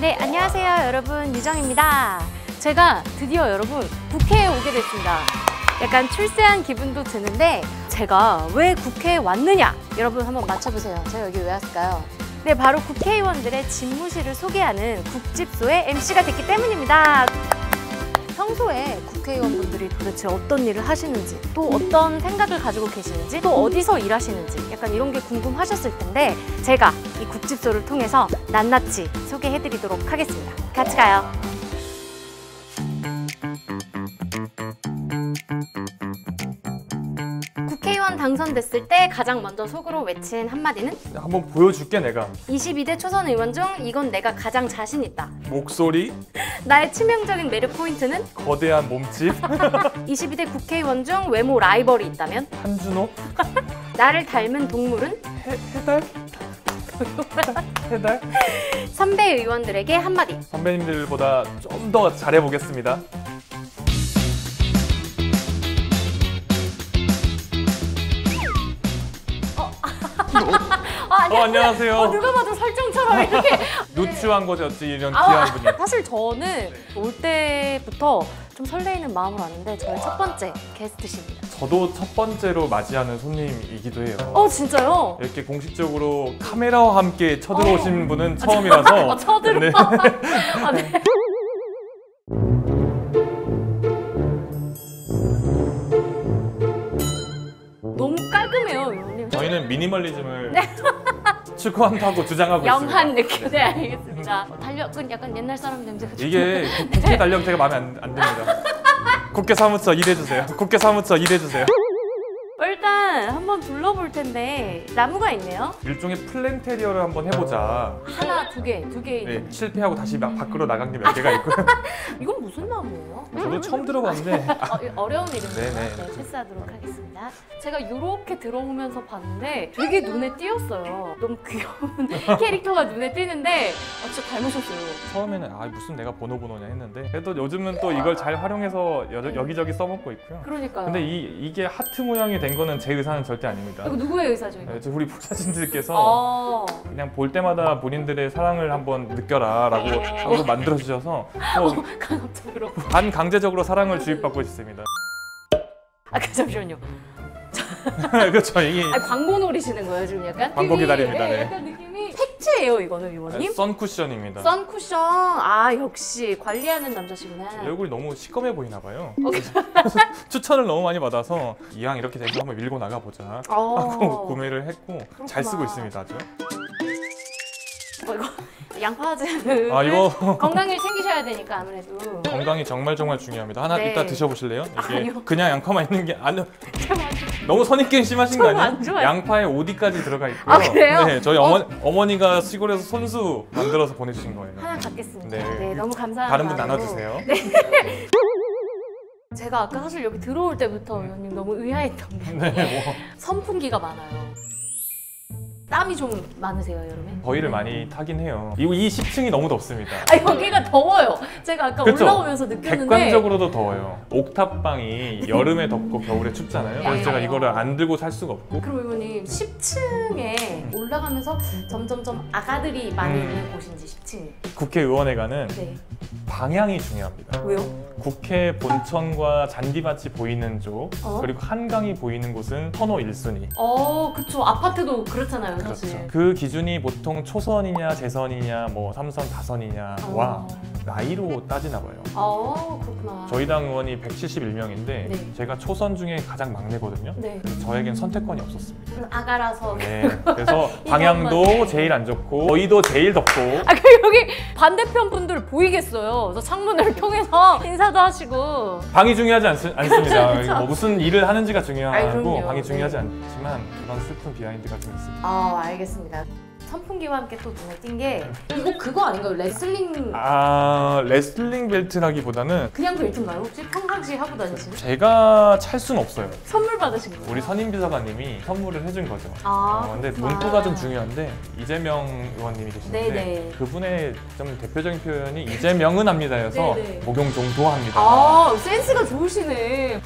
네, 안녕하세요, 여러분. 유정입니다. 제가 드디어 여러분 국회에 오게 됐습니다. 약간 출세한 기분도 드는데 제가 왜 국회에 왔느냐? 여러분 한번 맞춰보세요. 제가 여기 왜 왔을까요? 네, 바로 국회의원들의 집무실을 소개하는 국집소의 MC가 됐기 때문입니다. 평소에 국회의원분들이 도대체 어떤 일을 하시는지 또 어떤 생각을 가지고 계시는지 또 어디서 일하시는지 약간 이런 게 궁금하셨을 텐데 제가 이 국집소를 통해서 낱낱이 소개해드리도록 하겠습니다. 같이 가요. 당선됐을 때 가장 먼저 속으로 외친 한마디는? 한번 보여줄게 내가. 22대 초선 의원 중 이건 내가 가장 자신 있다. 목소리? 나의 치명적인 매력 포인트는? 거대한 몸집 22대 국회의원 중 외모 라이벌이 있다면? 한준호? 나를 닮은 동물은? 해, 해달? 해달? 선배 의원들에게 한마디. 선배님들보다 좀 더 잘해보겠습니다 어 안녕하세요 어, 누가 봐도 설정처럼 이렇게. 누추한 거지 어찌 이런 아, 귀한 분이 사실 저는 올 때부터 좀 설레이는 마음으로 왔는데 저의 첫 번째 게스트십니다. 저도 첫 번째로 맞이하는 손님이기도 해요 어 진짜요? 이렇게 공식적으로 카메라와 함께 쳐들어오신 분은 처음이라서 어, 쳐들어. 네. 아, 네. 너무 깔끔해요, 의원님. 저희는 미니멀리즘을 추구한다고 주장하고 네. 영한 있습니다 느낌. 네, 알겠습니다. 달력은 약간 옛날 사람 냄새가 좀 이게 국회 달력 제가 마음에 안, 안 듭니다. 국회 사무처 일해주세요. 국회 사무처 일해주세요. 일단 한번 둘러볼 텐데 나무가 있네요. 일종의 플랜테리어를 한번 해보자. 하나, 두 개, 두 개. 네, 실패하고 다시 막 밖으로 나간 게 몇 개가 있고요. 이건 무슨 나무예요? 저도 처음 들어봤는데 어, 이 어려운 이름입니다. 네네. 네, 패스하도록 하겠습니다. 제가 이렇게 들어오면서 봤는데 되게 눈에 띄었어요. 너무 귀여운 캐릭터가 눈에 띄는데 아, 진짜 닮으셨어요. 처음에는 아 무슨 내가 번호 번호냐 했는데 그래도 요즘은 또 이걸 잘 활용해서 여, 여기저기 써먹고 있고요. 그러니까요. 근데 이, 이게 하트 모양이 된 거는 제 의사 는 절대 아닙니다. 이거 누구의 의사죠? 이거? 네, 저 우리 부사진들께서 어. 그냥 볼 때마다 본인들의 사랑을 한번 느껴라라고 하고 만들어 주셔서 또 강압적으로. 반강제적으로 사랑을 주입받고 있습니다. 아, 그 잠시만요. 그렇죠. 이게 아, 광고 노리시는 거예요 지금 약간? 광고. 기다립니다, 네, 네. 약간 팩트예요 이거는 이모님. 선 쿠션입니다. 선쿠션. 아 역시 관리하는 남자시구나. 얼굴이 너무 시꺼매 보이나 봐요. 어, 추천을 너무 많이 받아서 이왕 이렇게 된 거 한번 밀고 나가 보자 하고 어. 구매를 했고 잘 쓰고 있습니다 아주. 어, 이거 양파즙. 아 이거 건강을 챙기셔야 되니까 아무래도. 건강이 정말 정말 중요합니다. 하나 네. 이따 드셔보실래요? 이게 아니요. 그냥 양파만 있는 게 아니 너무 선입견 심하신 거 아니에요? 양파에 오디까지 들어가 있고요. 아, 그래요? 네, 저희 어. 어머, 어머니가 시골에서 손수 만들어서 보내주신 거예요. 하나 갖겠습니다. 네, 네. 너무 감사합니다. 다른 분 나눠주세요. 제가 아까 사실 여기 들어올 때부터 의원님 너무 의아했던 게 네, 뭐 선풍기가 많아요. 땀이 좀 많으세요, 여름에? 더위를 많이 타긴 해요. 이, 이 10층이 너무 덥습니다. 아 여기가 더워요. 제가 아까 그쵸? 올라오면서 느꼈는데 객관적으로도 더워요. 옥탑방이 여름에 덥고 겨울에 춥잖아요. 그래서 제가 맞아요. 이거를 안 들고 살 수가 없고 그럼 의원님 10층에 올라가면서 점점점 아가들이 많이 음. 있는 곳인지 10층. 국회의원에 가는 네. 방향이 중요합니다. 왜요? 국회 본천과 잔디밭이 보이는 쪽 어? 그리고 한강이 보이는 곳은 선호 1순위. 어, 그쵸. 아파트도 그렇잖아요, 사실. 그렇죠. 그 기준이 보통 초선이냐 재선이냐 뭐 삼선 다선이냐와 어. 나이로 따지나 봐요. 어, 그렇구나. 저희 당 의원이 171명인데 네. 제가 초선 중에 가장 막내거든요. 네. 그래서 저에겐 선택권이 없었습니다. 아가라서. 네. 그래서 방향도. 제일 안 좋고 저희도 제일 덥고 아, 그 여기 반대편 분들 보이겠어요. 그래서 창문을 통해서 인사도 하시고. 방이 중요하지 않, 습니다 그쵸. 뭐 무슨 일을 하는지가 아이, 중요하고 그럼요. 방이 중요하지 네. 않지만 그런 슬픈 비하인드가 좀 있습니다. 아, 알겠습니다. 선풍기와 함께 또 눈에 띈 게 이거 그거 아닌가요? 레슬링 아 레슬링 벨트라기보다는 그냥 벨트인가요? 혹시 평상시 하고 다니시는? 제가 찰 수는 없어요. 선물 받으신 거예요? 우리 선임 비서관님이 선물을 해준 거죠. 아, 어, 근데 그렇구나. 문구가 좀 중요한데 이재명 의원님이 계시는데 네네. 그분의 좀 대표적인 표현이 이재명은 합니다여서 네네. 목용 종도 합니다. 아 센스가 좋으시네.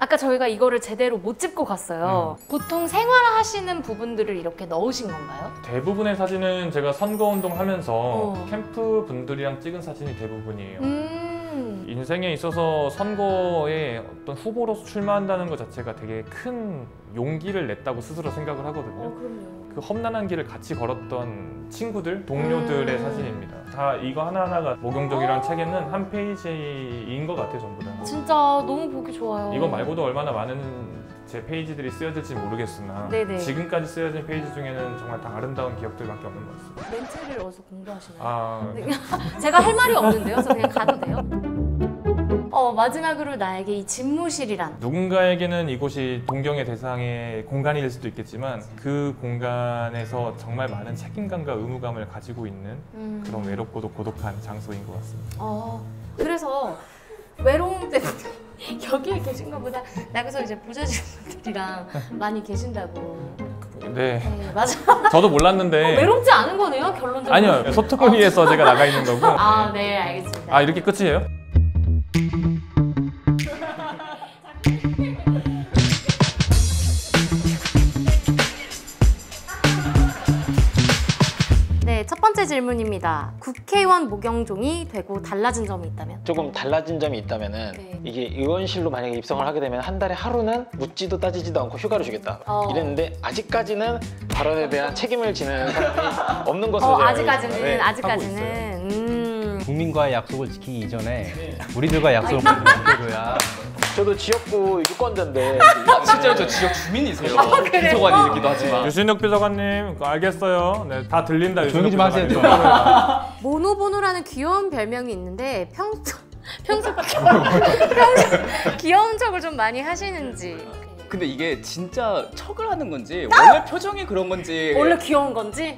아까 저희가 이거를 제대로 못 짚고 갔어요. 음. 보통 생활하시는 부분들을 이렇게 넣으신 건가요? 대부분의 사진은 제가 선거운동 하면서 어. 캠프 분들이랑 찍은 사진이 대부분이에요. 음. 인생에 있어서 선거에 어떤 후보로서 출마한다는 것 자체가 되게 큰 용기를 냈다고 스스로 생각을 하거든요. 어. 그 험난한 길을 같이 걸었던 친구들, 동료들의 음. 사진입니다. 다 이거 하나하나가 목용적이라는 책에는 한 페이지인 것 같아요, 전부 다. 진짜 너무 보기 좋아요. 이거 말고도 얼마나 많은 제 페이지들이 쓰여질지 모르겠으나 네네. 지금까지 쓰여진 페이지 중에는 정말 다 아름다운 기억들밖에 없는 것 같습니다. 멘트를 어디서 공부하시나요? 아, 네. 제가 할 말이 없는데요. 저 그냥 가도 돼요? 어 마지막으로 나에게 이 집무실이란 누군가에게는 이곳이 동경의 대상의 공간일 수도 있겠지만 그 공간에서 정말 많은 책임감과 의무감을 가지고 있는 음. 그런 외롭고도 고독한 장소인 것 같습니다. 어 그래서 외로움 때문에 여기에 계신 것보다 나가서 이제 부자진 분들이랑 많이 계신다고. 네, 네 맞아. 저도 몰랐는데 외롭지 않은 거네요 결론적으로. 아니요 위해서 제가 나가 있는 거고. 아 네 알겠습니다. 아 이렇게 끝이에요? 질문입니다. 국회의원 목영종이 되고 달라진 점이 있다면? 조금 달라진 점이 있다면 은 네. 이게 의원실로 만약에 입성을 하게 되면 한 달에 하루는 묻지도 따지지도 않고 휴가를 주겠다 어. 이랬는데 아직까지는 발언에 대한 책임을 지는 사람이 없는 것으로 어, 아직까지는. 네. 아직까지는. 음. 국민과의 약속을 지키기 이전에 우리들과 약속을 먼저 지켜줘야 저도 지역구 유권자인데 아, 실제로 저 지역 주민이세요. 비서관이기도 하지만. 유신욱 비서관님 알겠어요. 네, 다 들린다. 조용히 유신욱 좀 하세요. 모노보노라는 귀여운 별명이 있는데 평소 평소 평소 귀여운 척을 좀 많이 하시는지 근데 이게 진짜 척을 하는 건지 원래 표정이 그런 건지 원래 귀여운 건지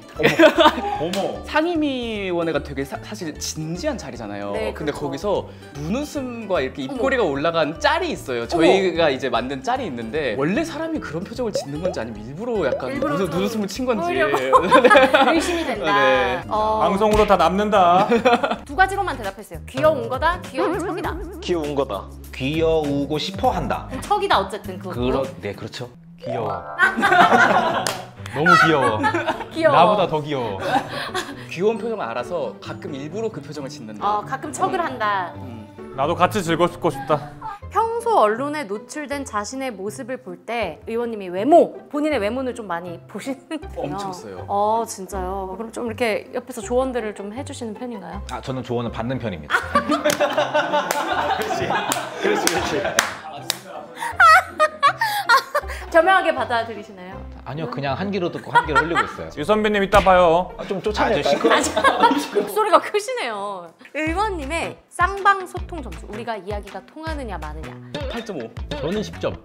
어머. 상임위원회가 되게 사, 실 진지한 자리잖아요. 네, 근데 그렇죠. 거기서 눈웃음과 이렇게 입꼬리가 올라간 짤이 있어요. 저희가 이제 만든 짤이 있는데 원래 사람이 그런 표정을 짓는 건지 아니면 일부러 약간 일부러 눈, 좀 눈웃음을 친 건지. 의심이 된다. 네. 어, 방송으로 다 남는다. 두 가지로만 대답했어요. 귀여운 거다, 귀여운 척이다. 귀여운 거다 귀여우고 싶어 한다. 척이다 어쨌든 그거. 그렇, 네, 그렇죠. 귀여워. 너무 귀여워. 귀여워. 나보다 더 귀여워. 귀여운 표정을 알아서 가끔 일부러 그 표정을 짓는다. 어, 가끔 척을 한다. 음. 나도 같이 즐겁고 싶다. 평소 언론에 노출된 자신의 모습을 볼 때 의원님이 외모, 본인의 외모를 좀 많이 보시는데요. 엄청 써요. 어, 진짜요. 그럼 좀 이렇게 옆에서 조언들을 좀 해주시는 편인가요? 아, 저는 조언을 받는 편입니다. 그렇지 그렇지 겸허하게 받아들이시나요? 아니요, 그냥 한 귀로 듣고 한 귀로 흘리고 있어요. 유 선배님 이따 봐요. 아, 좀 쫓아낼까요? 시끄러. 목소리가 크시네요. 의원님의 쌍방 소통 점수. 우리가 이야기가 통하느냐 마느냐. 8.5. 저는 10점.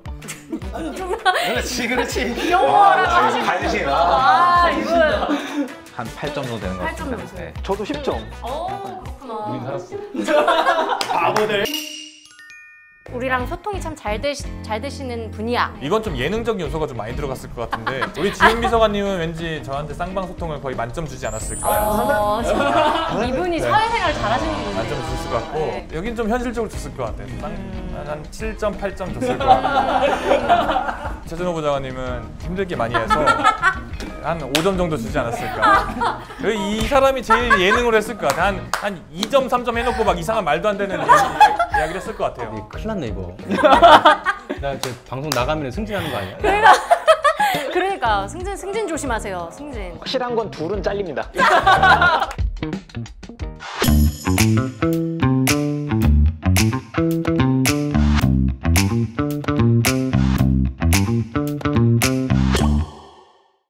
그렇지 그렇지 영어라고 하시는 간신 아, 이거 한 8점 정도 되는 것 8점 같습니다. 정도. 네. 저도 10점 어, 그렇구나. 우린 살았어. 우 리랑 소통이 참 잘 되시, 잘 되시는 분이야. 이건 좀 예능적 요소가 좀 많이 들어갔을 것 같은데 우리 지은 비서관님은 왠지 저한테 쌍방 소통을 거의 만점 주지 않았을까. 어, 진짜 이분이 사회생활 잘하시는 분이에요. 만점 줬을 것 같고 네. 여긴 좀 현실적으로 줬을 것 같아요. 쌍- 한 7점, 8점 줬을 것 같아요. 최준호 부장님은 힘들게 많이 해서 한 5점 정도 주지 않았을까. 이 사람이 제일 예능을 했을까. 한, 한 2점, 3점 해놓고 막 이상한 말도 안 되는 이야기를 했을 것 같아요. 아, 큰일 났네, 이거. 나 제 방송 나가면 승진하는 거 아니야? 그러니까, 그러니까 승진, 승진 조심하세요, 승진. 확실한 건 둘은 잘립니다.